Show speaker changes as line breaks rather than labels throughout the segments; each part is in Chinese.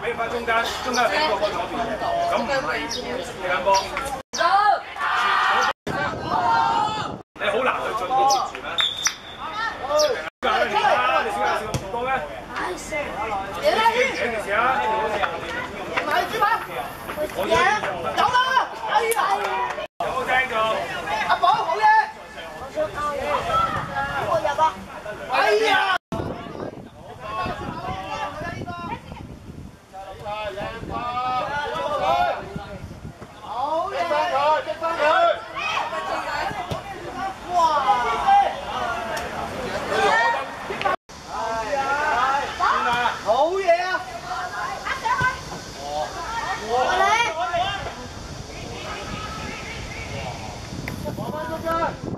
俾翻中间，中间俾波波左边，咁你拣波。到。你好难去进步之前咩？你笑下笑咁多 Stop!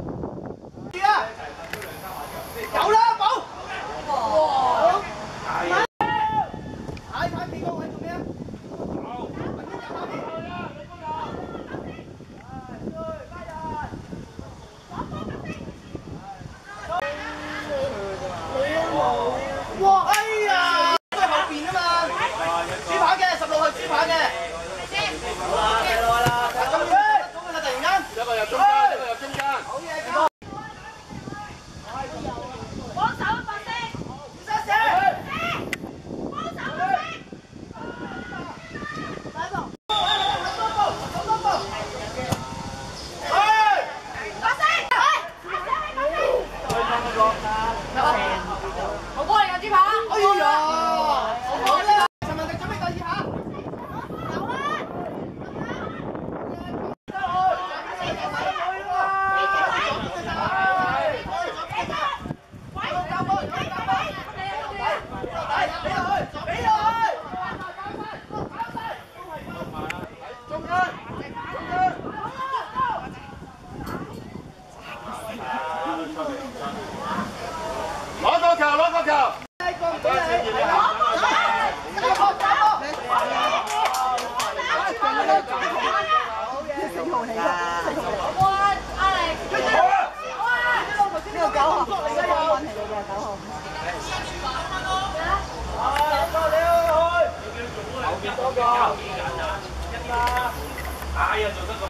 就可我睇咗。哇！阿力，呢個九號，呢個有問題嘅九號。哎呀，做得咁